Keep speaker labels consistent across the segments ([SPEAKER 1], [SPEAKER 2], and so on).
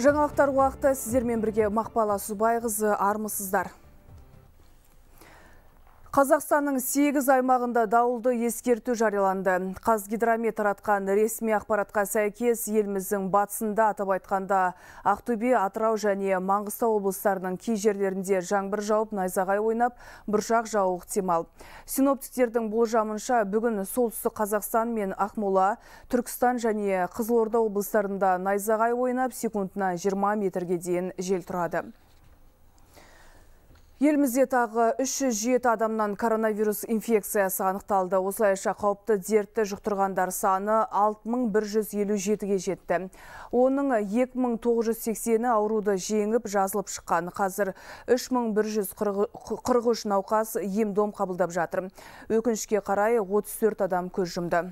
[SPEAKER 1] Жаңалықтар уақыты сіздермен бірге Мақпала Субайқызы армысыздар. Қазақстанның 8 аймағында дауылды ескерту жарияланды. Қазгидромет таратқан ресми ақпаратқа сәйкес еліміздің батысында атап айтқанда Ақтөбе, Атырау және Маңғыстау облыстарының кей жерлерінде жаңбыр жауып, найзағай ойнап, бұршақ жауы ықтимал. Синоптиктердің болжамынша бүгін солтүстік Қазақстан мен Ақмола, Түркістан және Қызылорда облыстарында найзағай ойнап, секундына 20 метрге дейін жел тұрады. Елімізде тағы 307 адамнан коронавирус инфекциясы анықталды. Осылайша қауіпті дертті жұқтырғандар саны 6157-ге жетті. Оның 2980-і ауруды жеңіп жазылып шыққан. Қазір 3143 науқас ем-дом қабылдап жатыр. Өкінішке қарай 34 адам көз жұмды.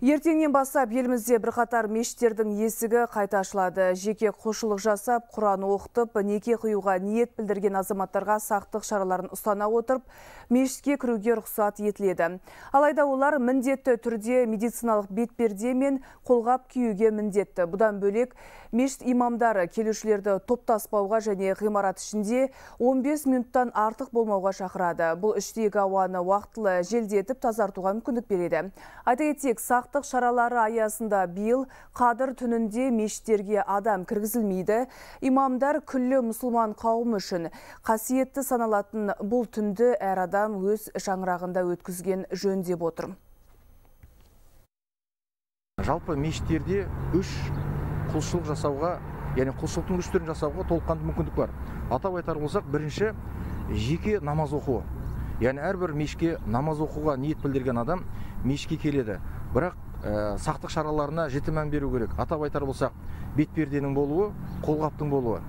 [SPEAKER 1] Ертеңнен бастап елімізде бірқатар мешіттердің есігі қайта ашылады. Жеке құлшылық жасап, Құран оқытып, неке қиюға ниет білдірген азаматтарға сақтық шараларын ұстана отырып, мешітке кіруге рұқсат етіледі. Алайда олар міндетті түрде медициналық бетперде мен қолғап киюге міндетті. Бұдан бөлек мешіт имамдары келушілерді топтаспауға және ғимарат ішінде 15 минуттан артық болмауға шақырады. Бұл іштегі ауаны уақытылы желдетіп тазартуға мүмкіндік береді. Айта кетсек, сақтық шаралары аясында биыл қадыр түнінде мешіттерге адам кіргізілмейді. Имамдар күллі мұсылман қауым үшін қасиетті саналатын бұл түнді әр адам өз шаңырағында өткізген жөн деп отыр.
[SPEAKER 2] Жалпы мешіттерде үш құлшылық жасауға яғни құлшылықтың үш түрін жасауға толыққанды мүмкіндік бар. Атап айтар болсақ бірінші жеке намаз оқуы яғни әрбір мешітке намаз оқуға ниет білдірген адам мешітке келеді. Бірақ ә, сақтық шараларына жіті мән беру керек. Атап айтар болсақ бетперденің болуы қолғаптың болуы.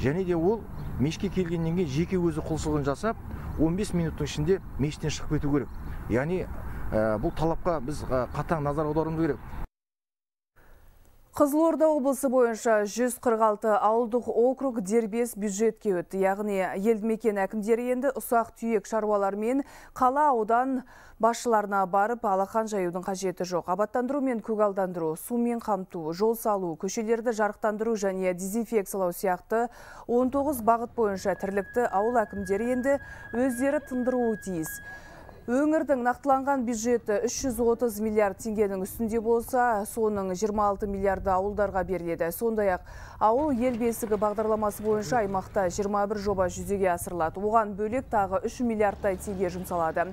[SPEAKER 2] Және де ол мешітке келгеннен кейін жеке өзі құлшылығын жасап 15 минуттың ішінде мешіттен шығып кету керек. Яғни ә, бұл талапқа біз ә, қатаң назар аударуымыз керек.
[SPEAKER 1] Қызылорда облысы бойынша 146 ауылдық округ дербес бюджетке өтті. Яғни елді мекен әкімдері енді ұсақ түйек шаруалармен қала аудан басшыларына барып алақан жаюдың қажеті жоқ. Абаттандыру мен көгалдандыру, сумен қамту, жол салу, көшелерді жарықтандыру және дезинфекциялау сияқты 19 бағыт бойынша тірлікті ауыл әкімдері енді өздері тындыруы тиіс. Өңірдің нақтыланған бюджеті 330 миллиард теңгенің үстінде болса, соның 26 миллиарды ауылдарға беріледі. Сондай-ақ ауыл ел бесігі бағдарламасы бойынша аймақта 21 жоба жүзеге асырылады. Оған бөлек тағы 3 миллиардтай теңге жұмсалады.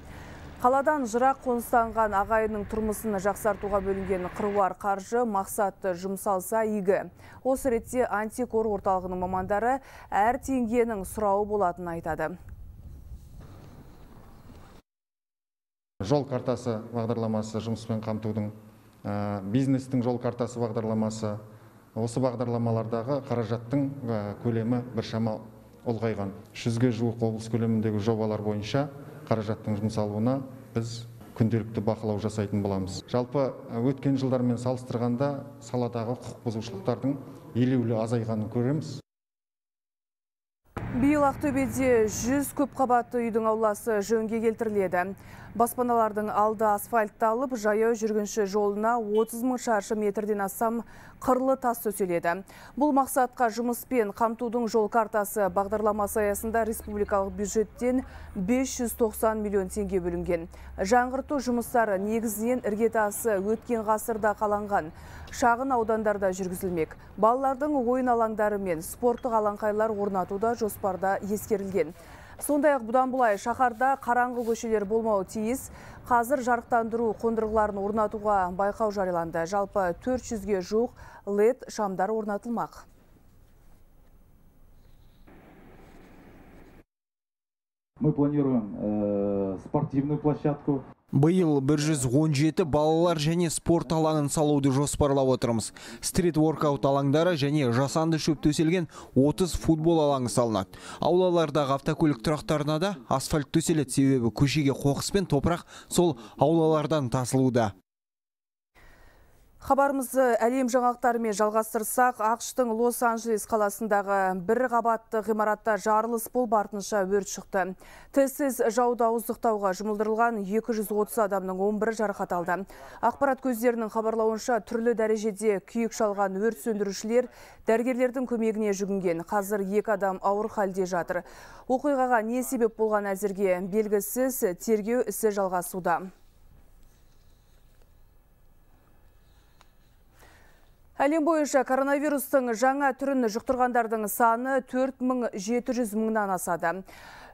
[SPEAKER 1] Қаладан жырақ қоныстанған ағайының тұрмысын жақсартуға бөлінген қыруар қаржы мақсатты жұмсалса игі. Осы ретте антикор орталығының мамандары әр теңгенің сұрауы болатынын айтады.
[SPEAKER 3] Жол картасы бағдарламасы жұмыспен қамтудың бизнестің жол картасы бағдарламасы осы бағдарламалардағы қаражаттың көлемі біршама ұлғайған. Жүзге жуық облыс көлеміндегі жобалар бойынша қаражаттың жұмсалуына біз күнделікті бақылау жасайтын боламыз. Жалпы өткен жылдармен салыстырғанда саладағы құқық бұзушылықтардың елеулі азайғанын көреміз.
[SPEAKER 1] Биыл Ақтөбеде 100 көпқабатты үйдің ауласы жөнге келтіріледі. Баспаналардың алды асфальтталып, жаяу жүргінші жолына 30 мың шаршы метрден астам қырлы тас төселеді. Бұл мақсатқа жұмыспен қамтудың жол картасы бағдарламасы аясында республикалық бюджеттен 590 миллион теңге бөлінген. Жаңғырту жұмыстары негізінен іргетасы өткен ғасырда қаланған шағын аудандарда жүргізілмек. Балалардың ойын алаңдары мен спорттық алаңқайлар орнатуда жоспарда ескерілген. Сондай-ақ бұдан бұлай шаһарда қараңғы көшелер болмауы тиіс. Қазір жарықтандыру қондырғыларын орнатуға байқау жарияланды. Жалпы 400-ге жуық LED шамдар орнатылмақ.
[SPEAKER 4] Мы планируем э, спортивную площадку.
[SPEAKER 5] Бұйыл 117 балалар және спорт алаңын салуды жоспарлап отырмыз. Стрит воркаут алаңдары және жасанды шөп төселген 30 футбол алаңы салынады. Аулалардағы автокөлік тұрақтарына да асфальт төселеді себебі көшеге қоқыс пен топырақ сол аулалардан тасылуда.
[SPEAKER 1] Хабарымызды әлем жаңалықтарымен жалғастырсақ, ақштың Лос-Анджелес қаласындағы бір қабатты ғимаратта жарылыс болып артынша өрт шықты. Тілсіз жауды ауыздықтауға жұмылдырылған 230 адамның 11 жарақат алды. Ақпарат көздерінің хабарлауынша түрлі дәрежеде күйік шалған өрт сөндірушілер дәрігерлердің көмегіне жүгінген. Қазір екі адам ауыр халде жатыр. Оқиғаға не себеп болған әзірге белгісіз тергеу ісі жалғасуда. Әлем бойынша коронавирустың жаңа түрін жұқтырғандардың саны 4700 мыңнан асады.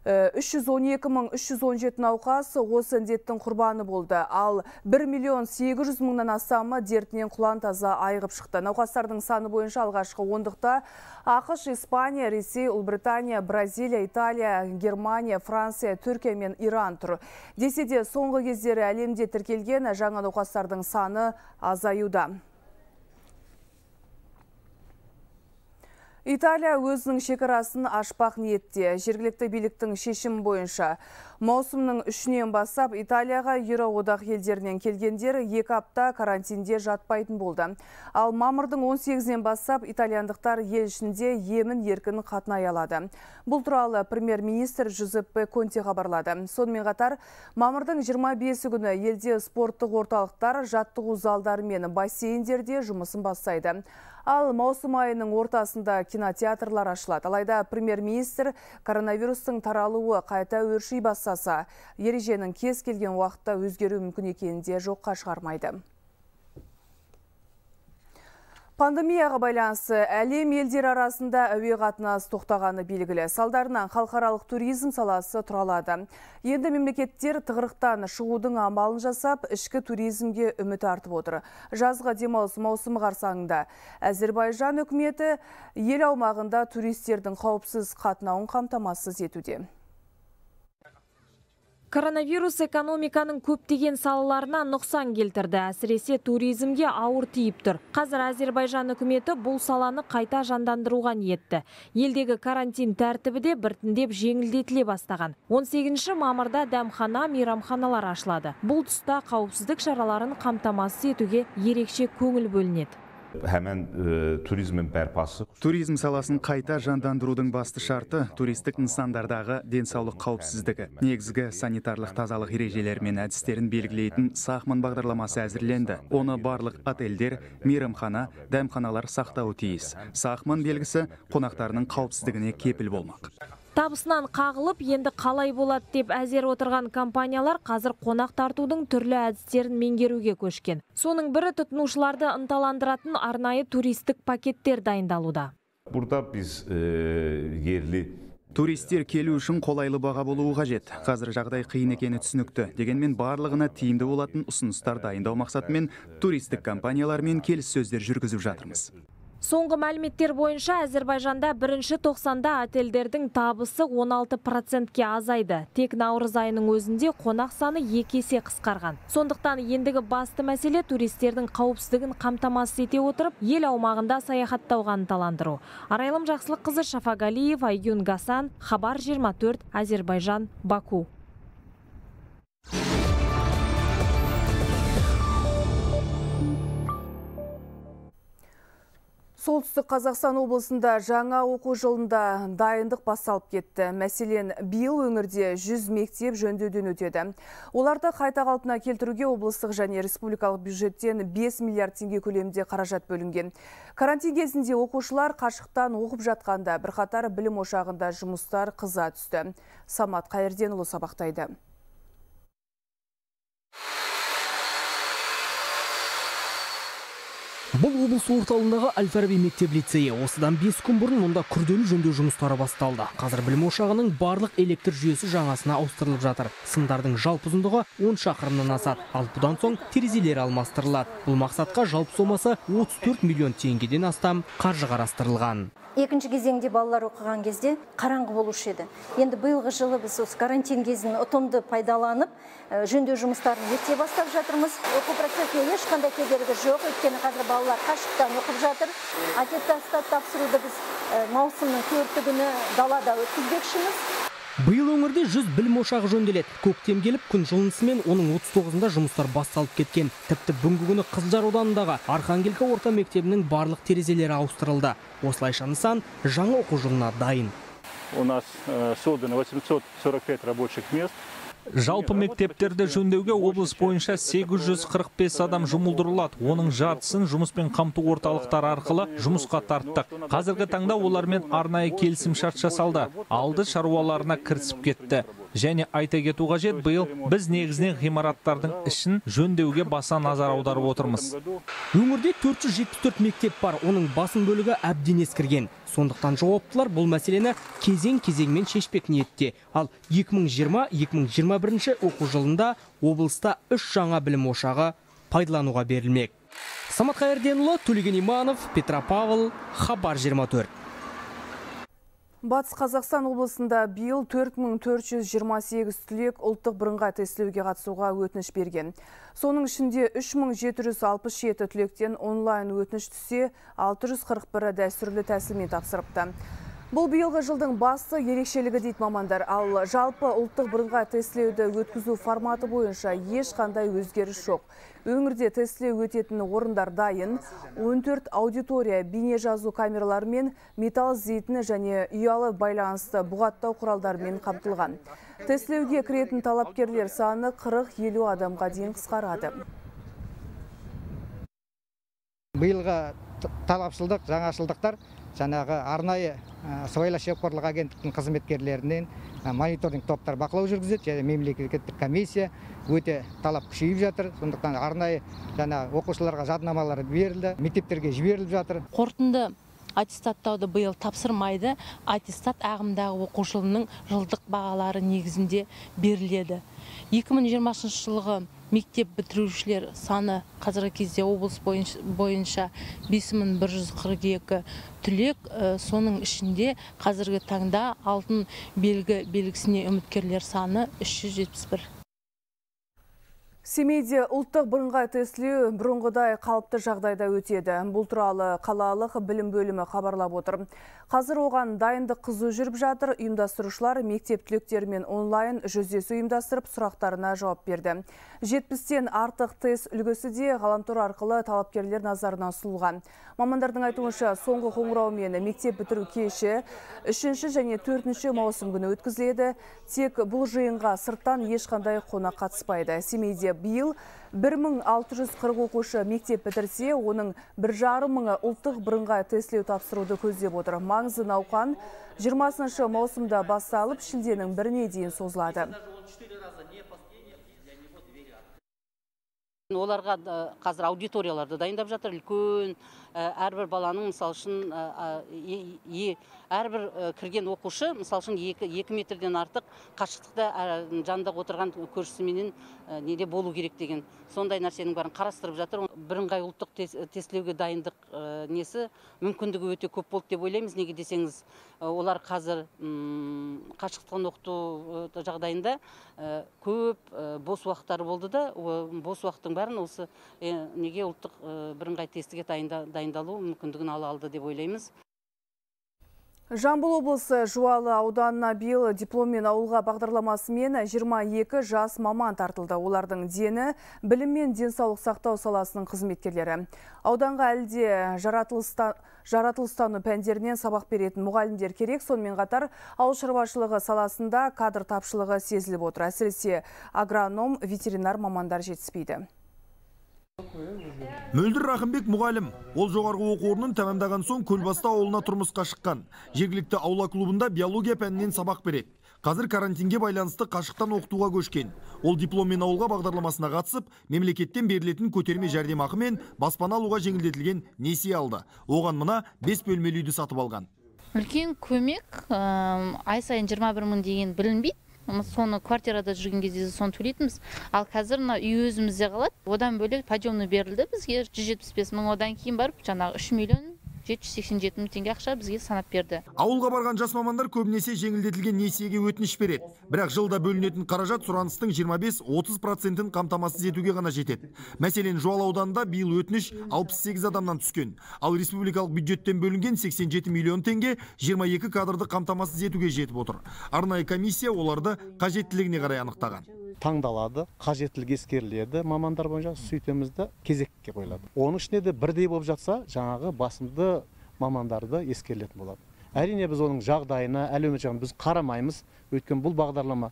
[SPEAKER 1] 312 науқас осы індеттің құрбаны болды. Ал 1 миллион 800 мыңнан астамы дертінен құлан таза айығып шықты. Науқастардың саны бойынша алғашқы ондықта ақш испания ресей ұлыбритания бразилия италия германия франция түркия мен иран тұр десе де соңғы кездері әлемде тіркелген жаңа науқастардың саны азаюда Италия өзінің шекарасын ашпақ ниетте. Жергілікті биліктің шешім бойынша маусымның үшінен бастап Италияға Еуроодақ елдерінен келгендер екі апта карантинде жатпайтын болды. Ал мамырдың 18-нен бастап итальяндықтар ел ішінде емін еркін қатынай алады. Бұл туралы премьер-министр Жузеппе Конте хабарлады. Сонымен қатар мамырдың 25 күні елде спорттық орталықтар, жаттығу залдары мен бассейндерде жұмысын бастайды. Ал маусым айының ортасында кинотеатрлар ашылады. Алайда премьер-министр коронавирустың таралуы қайта өрши бастаса, ереженің кез келген уақытта өзгеру мүмкін екенін де жоққа шығармайды. Пандемияға байланысты әлем елдер арасында әуе қатынасы тоқтағаны белгілі. Салдарынан халықаралық туризм саласы тұралады. Енді мемлекеттер тығырықтан шығудың амалын жасап, ішкі туризмге үміт артып отыр. Жазғы демалыс маусымы қарсаңында Әзербайжан үкіметі ел аумағында туристердің қауіпсіз қатынауын қамтамасыз етуде.
[SPEAKER 6] Коронавирус экономиканың көптеген салаларына нұқсан келтірді. Әсіресе туризмге ауыр тиіп тұр. Қазір Әзербайжан үкіметі бұл саланы қайта жандандыруға ниетті. Елдегі карантин тәртібі де біртіндеп жеңілдетіле бастаған. 18 мамырда дәмхана, мейрамханалар ашылады. Бұл тұста қауіпсіздік шараларын қамтамасыз етуге ерекше көңіл бөлінеді
[SPEAKER 7] ə, туризмнің бәрпасы.
[SPEAKER 8] Туризм саласын қайта жандандырудың басты шарты туристік нысандардағы денсаулық қауіпсіздігі. Негізгі санитарлық тазалық ережелері мен әдістерін белгілейтін сақман бағдарламасы әзірленді. Оны барлық отельдер, мейрамхана, дәмханалар сақтауы тиіс. Сақман белгісі қонақтарының қауіпсіздігіне кепіл болмақ
[SPEAKER 6] табысынан қағылып енді қалай болады деп әзер отырған компаниялар қазір қонақ тартудың түрлі әдістерін меңгеруге көшкен. Соның бірі тұтынушыларды ынталандыратын арнайы туристік пакеттер дайындалуда.
[SPEAKER 7] Burada biz e, yerli
[SPEAKER 8] туристер келу үшін қолайлы баға болуы қажет. Қазір жағдай қиын екені түсінікті. Дегенмен барлығына тиімді болатын ұсыныстар дайындау мақсатымен туристік компаниялармен келіссөздер жүргізіп жатырмыз.
[SPEAKER 6] Соңғы мәліметтер бойынша Әзербайжанда бірінші тоқсанда отельдердің табысы 16 процентке азайды. Тек наурыз айының өзінде қонақ саны екі есе қысқарған. Сондықтан ендігі басты мәселе туристердің қауіпсіздігін қамтамасыз ете отырып, ел аумағында саяхаттауға ынталандыру. Арайлым жақсылық қызы Шафагалиев, Айгюн Гасан, Хабар 24, Әзербайжан, Баку.
[SPEAKER 1] Солтүстік Қазақстан облысында жаңа оқу жылында дайындық басталып кетті. Мәселен, биыл өңірде 100 мектеп жөндеуден өтеді. Оларды қайта қалпына келтіруге облыстық және республикалық бюджеттен 5 миллиард теңге көлемінде қаражат бөлінген. Карантин кезінде оқушылар қашықтан оқып жатқанда бірқатар білім ошағында жұмыстар қыза түсті. Самат Қайырденұлы сабақтайды.
[SPEAKER 9] Бұл облыс орталығындағы әл-фараби мектеп лицейі. Осыдан 5 күн бұрын мұнда күрделі жөндеу жұмыстары басталды. Қазір білім ошағының барлық электр жүйесі жаңасына ауыстырылып жатыр. Сымдардың жалпы ұзындығы 10 шақырымнан асады. Ал бұдан соң терезелер алмастырылады. Бұл мақсатқа жалпы сомасы 34 миллион теңгеден астам қаржы қарастырылған
[SPEAKER 10] екінші кезеңде балалар оқыған кезде қараңғы болушы еді енді биылғы жылы біз осы карантин кезін ұтымды пайдаланып жөндеу жұмыстарын ерте бастап жатырмыз оқу процесіне ешқандай кедергі жоқ өйткені қазір балалар қашықтан оқып жатыр. Аттестат тапсыруды біз маусымның төрті күні далада өткізбекшіміз.
[SPEAKER 9] Биыл өңірде жүз білім ошағы жөнделеді. Көктем келіп күн жылынысымен оның 39-ында жұмыстар басталып кеткен. Тіпті бүгінгі күні қызылжар ауданындағы архангелка орта мектебінің барлық терезелері ауыстырылды. Осылайша нысан жаңа оқу жылына дайын.
[SPEAKER 11] У нас э, создано 845 рабочих мест.
[SPEAKER 12] Жалпы мектептерді жөндеуге облыс бойынша 845 адам жұмылдырылады. Оның жартысын жұмыспен қамту орталықтары арқылы жұмысқа тарттық. Қазіргі таңда олармен арнайы келісім шарт жасалды. Алды шаруаларына кірісіп кетті. Және айта кету қажет биыл біз негізінен ғимараттардың ішін жөндеуге баса назар аударып отырмыз.
[SPEAKER 9] Өңірде 474 мектеп бар оның басым бөлігі әбден ескірген. Сондықтан жауаптылар бұл мәселені кезең кезеңмен шешпек ниетте. Ал 2020-2021 оқу жылында облыста үш жаңа білім ошағы пайдалануға берілмек. Самат қайырденұлы төлеген иманов петропавл хабар 24
[SPEAKER 1] Батыс Қазақстан облысында биыл 4428 түлек ұлттық бірыңғай тестілеуге қатысуға өтініш берген. Соның ішінде 3767 түлектен онлайн өтініш түссе, 641 дәстүрлі тәсілмен тапсырыпты. Бұл биылғы жылдың басты ерекшелігі дейді мамандар. Ал жалпы ұлттық бірыңғай тестілеуді өткізу форматы бойынша ешқандай өзгеріс жоқ. Өңірде тестілеу өтетін орындар дайын, 14 аудитория бейне жазу камераларымен металл зейтіні және ұялы байланысты бұғаттау құралдарымен қамтылған. Тестілеуге кіретін талапкерлер саны 40-50 адамға дейін қысқарады.
[SPEAKER 13] Биылғы талапшылдық, жаңашылдықтар жаңағы арнайы сыбайлас жемқорлық агенттіктің қызметкерлерінен мониторинг топтар бақылау жүргізеді және мемлекеттік комиссия өте талап күшейіп жатыр. Сондықтан арнайы жаңа оқушыларға жаднамалар берілді мектептерге жіберіліп жатыр.
[SPEAKER 14] Қорытынды аттестаттауды биыл тапсырмайды. Аттестат ағымдағы оқу жылының жылдық бағалары негізінде беріледі. 2020 жылғы мектеп бітірушілер саны қазіргі кезде облыс бойынша 5142 түлек соның ішінде қазіргі таңда алтын белгі белгісіне үміткерлер саны 371
[SPEAKER 1] Семейде ұлттық бірыңғай тестілеу бұрынғыдай қалыпты жағдайда өтеді. Бұл туралы қалалық білім бөлімі хабарлап отыр. Қазір оған дайындық қызу жүріп жатыр. Ұйымдастырушылар мектеп түлектерімен онлайн жүздесу ұйымдастырып сұрақтарына жауап берді. Жетпістен артық тест үлгісі де ғаламтор арқылы талапкерлер назарына ұсынылған. Мамандардың айтуынша соңғы қоңыраумен мектеп бітіру кеші үшінші және төртінші маусым күні өткізіледі. Тек бұл жиынға сырттан ешқандай қонақ қатыспайды. Семейде биыл 1640 оқушы мектеп бітірсе, оның бір жарым мыңы ұлттық бірыңғай тестілеу тапсыруды көздеп отыр. Маңызды науқан 20 маусымда басталып, шілденің біріне дейін созылады.
[SPEAKER 15] оларға қазір аудиторияларды дайындап жатыр үлкен әрбір баланың мысал үшін әрбір кірген оқушы мысал үшін екі метрден артық қашықтықта жанында отырған көршісіменен неде болу керек деген сондай нәрсенің бәрін қарастырып жатыр. Бірыңғай ұлттық тестілеуге дайындық несі мүмкіндігі өте көп болды деп ойлаймыз. Неге десеңіз олар қазір қашықтықтан оқыту жағдайында көп бос уақыттары болды да бос уақыттың бәрін осы неге ұлттық бірыңғай тестіге дайындалу мүмкіндігін ала алды деп ойлаймыз
[SPEAKER 1] Жамбыл облысы Жуалы ауданына биыл дипломмен ауылға бағдарламасымен 22 жас маман тартылды. Олардың дені білім мен денсаулық сақтау саласының қызметкерлері. Ауданға әлде жаратылыстану пәндерінен сабақ беретін мұғалімдер керек. Сонымен қатар ауыл шаруашылығы саласында кадр тапшылығы сезіліп отыр. Әсіресе агроном, ветеринар мамандар жетіспейді.
[SPEAKER 16] Мөлдір Рахымбек мұғалім. Ол жоғарғы оқу орнын тәмамдаған соң Көлбасты ауылына тұрмысқа шыққан. Жергілікті аула клубында биология пәнінен сабақ береді. Қазір карантинге байланысты қашықтан оқытуға көшкен. Ол дипломмен ауылға бағдарламасына қатысып, мемлекеттен берілетін көтерме жәрдемақы мен баспана алуға жеңілдетілген несие алды. Оған мына 5 бөлмелі үйді сатып алған.
[SPEAKER 14] Үлкен көмек ай сайын 21 мың деген білінбейді соны квартирада жүрген кезде соны төлейтінбіз ал қазір мына үй өзімізде қалады. Одан бөлек подъемный берілді бізге жүз жетпіс бес мың. Одан кейін барып жаңағы үш миллион жеті жүз сексен жеті мың теңге ақша бізге санап берді.
[SPEAKER 16] Ауылға барған жас мамандар көбінесе жеңілдетілген несиеге өтініш береді. Бірақ жылда бөлінетін қаражат сұраныстың 25-30 процентін қамтамасыз етуге ғана жетеді. Мәселен жуалы ауданында биыл өтініш 68 адамнан түскен. Ал республикалық бюджеттен бөлінген 87 миллион теңге 22 кадрды қамтамасыз етуге жетіп отыр. Арнайы комиссия оларды қажеттілігіне қарай анықтаған.
[SPEAKER 17] Таңдалады қажеттілік ескеріледі мамандар бойынша сөйтеміз да кезекке қойылады. Оның ішінде де бірдей болып жатса жаңағы басымды мамандарды ескерілетін болады. Әрине біз оның жағдайына әлеуметтік жағын біз қарамаймыз. Өйткені бұл бағдарлама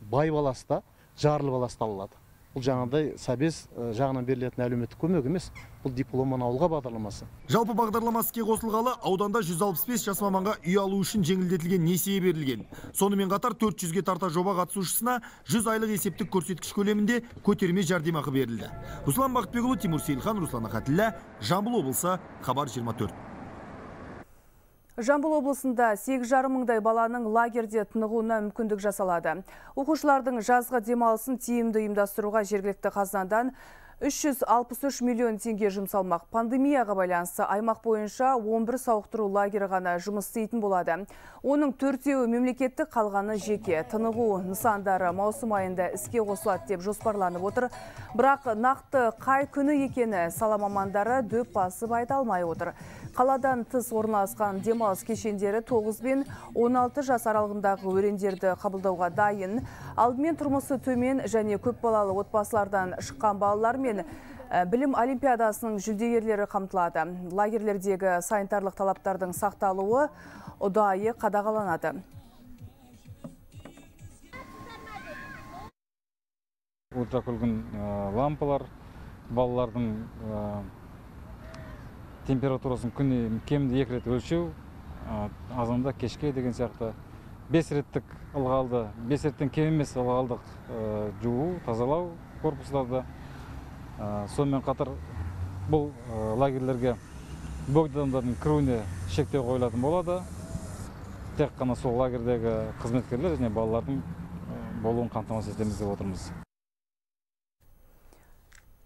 [SPEAKER 17] бай баласы да жарлы баласы да алады. Бұл жаңағыдай сәбез жағынан берілетін әлеуметтік көмек емес бұл дипломмен ауылға бағдарламасы.
[SPEAKER 16] Жалпы бағдарлама іске қосылғалы ауданда 165 жас маманға үй алу үшін жеңілдетілген несие берілген. Сонымен қатар 400-ге тарта жоба қатысушысына 100 айлық есептік көрсеткіш көлемінде көтерме жәрдемақы берілді. Руслан бақытбекұлы тимур сейілхан руслан ахатіллә жамбыл облысы хабар 24
[SPEAKER 1] Жамбыл облысында 8,5 мыңдай баланың лагерде тынығуына мүмкіндік жасалады. Оқушылардың жазғы демалысын тиімді ұйымдастыруға жергілікті қазынадан 363 миллион теңге жұмсалмақ. Пандемияға байланысты аймақ бойынша 11 сауықтыру лагері ғана жұмыс істейтін болады. Оның төртеуі мемлекеттік қалғаны жеке. Тынығу нысандары маусым айында іске қосылады деп жоспарланып отыр. Бірақ нақты қай күні екені сала мамандары дөп басып айта алмай отыр. Қаладан тыс орналасқан демалыс кешендері 9 бен 16 жас аралығындағы өрендерді қабылдауға дайын. Алдымен тұрмысы төмен және көп балалы отбасылардан шыққан балалар мен білім олимпиадасының жүлдегерлері қамтылады. Лагерлердегі санитарлық талаптардың сақталуы ұдайы қадағаланады.
[SPEAKER 18] Ультракүлгін лампалар балалардың температурасын күніне кемінде екі рет өлшеу азанда кешке деген сияқты бес реттік ылғалды бес реттен кем емес ылғалдық жуу тазалау корпустарды сонымен қатар бұл лагерлерге бөгде адамдардың кіруіне шектеу қойылатын болады. Тек қана сол лагердегі қызметкерлер және балалардың болуын қамтамасыз етеміз деп отырмыз.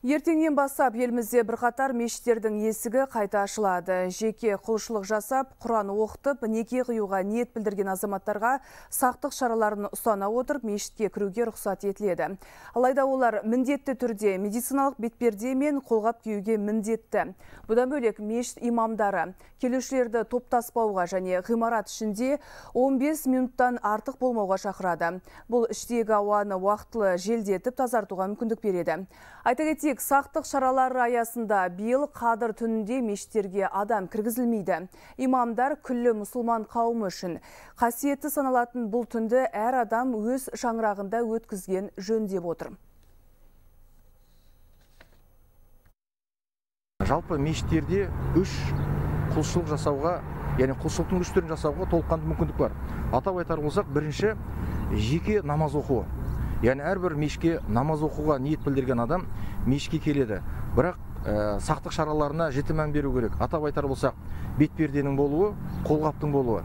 [SPEAKER 1] Ертеңнен бастап елімізде бірқатар мешіттердің есігі қайта ашылады. Жеке құлшылық жасап, Құран оқытып, неке қиюға ниет білдірген азаматтарға сақтық шараларын ұстана отырып, мешітке кіруге рұқсат етіледі. Алайда олар міндетті түрде медициналық бетперде мен қолғап киюге міндетті. Бұдан бөлек мешіт имамдары келушілерді топтаспауға және ғимарат ішінде 15 минуттан артық болмауға шақырады. Бұл іштегі ауаны уақытылы желдетіп тазартуға мүмкіндік береді. Айта кетейік, сақтық шаралары аясында биыл қадыр түнінде мешіттерге адам кіргізілмейді. Имамдар күллі мұсылман қауымы үшін қасиетті саналатын бұл түнді әр адам өз шаңырағында өткізген жөн деп отыр.
[SPEAKER 2] Жалпы мешіттерде үш құлшылық жасауға яғни құлшылықтың үш түрін жасауға толыққанды мүмкіндік бар атап айтар болсақ бірінші жеке намаз оқу яғни әрбір мешке намаз оқуға ниет білдірген адам мешке келеді. Бірақ ә, сақтық шараларына жіті мән беру керек. Атап айтар болсақ бетперденің болуы қолғаптың болуы.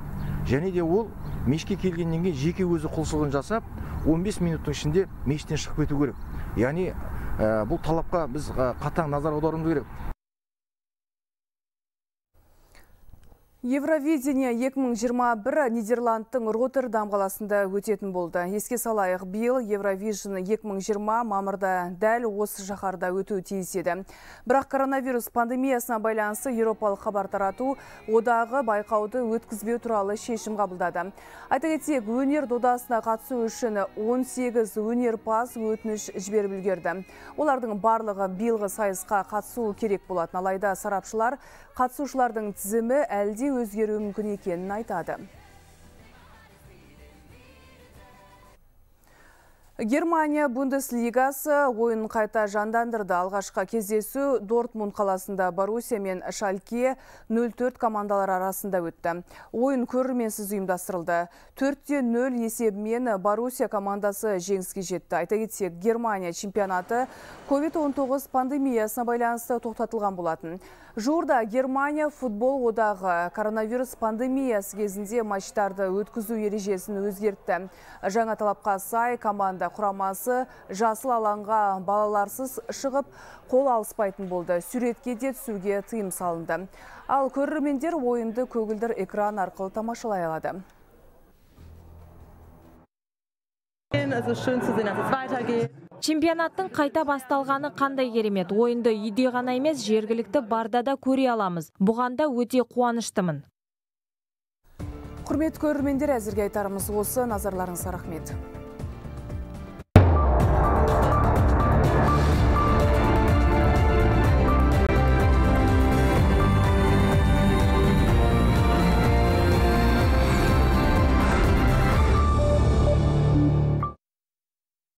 [SPEAKER 2] Және де ол мешке келгеннен кейін жеке өзі құлшылығын жасап 15 минуттың ішінде мешіттен шығып кету керек. Яғни ә, бұл талапқа біз қатаң назар аударуымыз керек.
[SPEAKER 1] Евровидение 2021 Нидерландтың Роттердам қаласында өтетін болды. Еске салайық, биыл Евровижн 2020 мамырда дәл осы шаһарда өтуі тиіс еді. Бірақ коронавирус пандемиясына байланысты Еуропалық хабар тарату одағы байқауды өткізбеу туралы шешім қабылдады. Айта кетсек, өнер додасына қатысу үшін 18 өнерпаз өтініш жіберіп үлгерді. Олардың барлығы биылғы сайысқа қатысу керек болатын. Алайда сарапшылар қатысушылардың тізімі әлде өзгеруі мүмкін екенін айтады Германия Бундеслигасы ойын қайта жандандырды. Алғашқа кездесу Дортмунд қаласында Боруссия мен Шальке 0-4 командалар арасында өтті. Ойын көрерменсіз ұйымдастырылды. 4-0 есебімен Боруссия командасы жеңіске жетті. Айта кетсек, Германия чемпионаты COVID-19 пандемиясына байланысты тоқтатылған болатын. Жуырда Германия футбол одағы коронавирус пандемиясы кезінде матчтарды өткізу ережесін өзгертті. Жаңа талапқа сай команда құрамасы жасыл алаңға балаларсыз шығып қол алыспайтын болды. Суретке де түсуге тыйым салынды. Ал көрермендер ойынды көгілдір экран арқылы тамашалай алады.
[SPEAKER 6] Чемпионаттың қайта басталғаны қандай керемет. Ойынды үйде ғана емес, жергілікті барда да көре аламыз. Бұған да өте қуаныштымын.
[SPEAKER 1] Құрмет көрермендер әзірге айтарымыз осы назарларыңызға рахмет.